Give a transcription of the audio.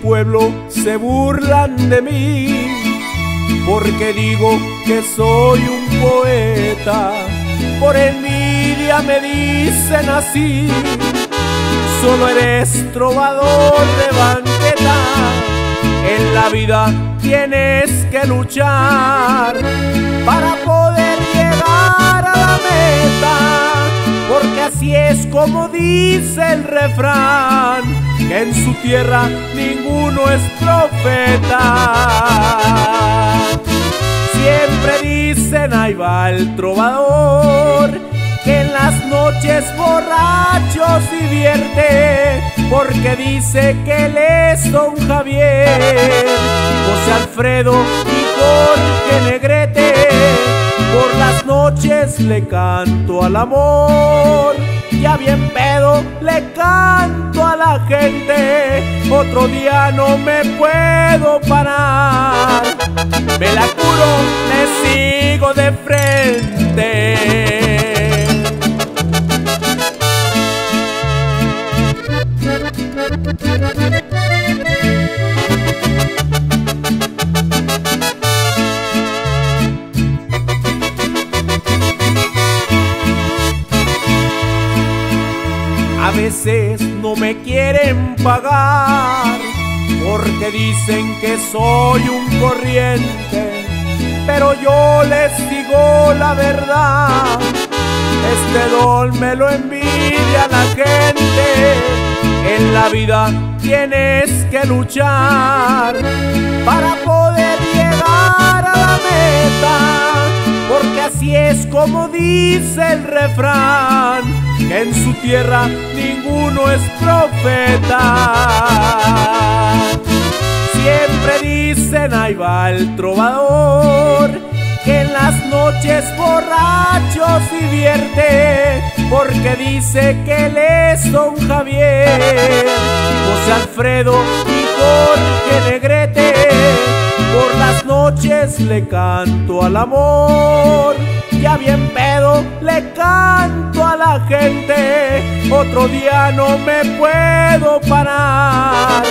pueblo se burlan de mí porque digo que soy un poeta. Por envidia me dicen así, solo eres trovador de banqueta. En la vida tienes que luchar para poder llegar a la meta, porque así es como dice el refrán, que en su tierra ninguno es profeta. Siempre dicen ahí va el trovador, que en las noches borracho se divierte, porque dice que él es don Javier, José Alfredo y Jorge Negrete. Por las noches le canto al amor, ya bien pedo le canto a la gente, otro día no me puedo parar, me la curo, le sigo de frente. Veces no me quieren pagar porque dicen que soy un corriente, pero yo les digo la verdad. Este don me lo envidia la gente. En la vida tienes que luchar para poder llegar a la meta, porque así es como dice el refrán, en su tierra ninguno es profeta. Siempre dicen ahí va el trovador, que en las noches borracho se divierte, porque dice que él es don Javier, José Alfredo y Jorge Negrete. Por las noches le canto al amor, ya bien pedo le canto gente, otro día no me puedo parar,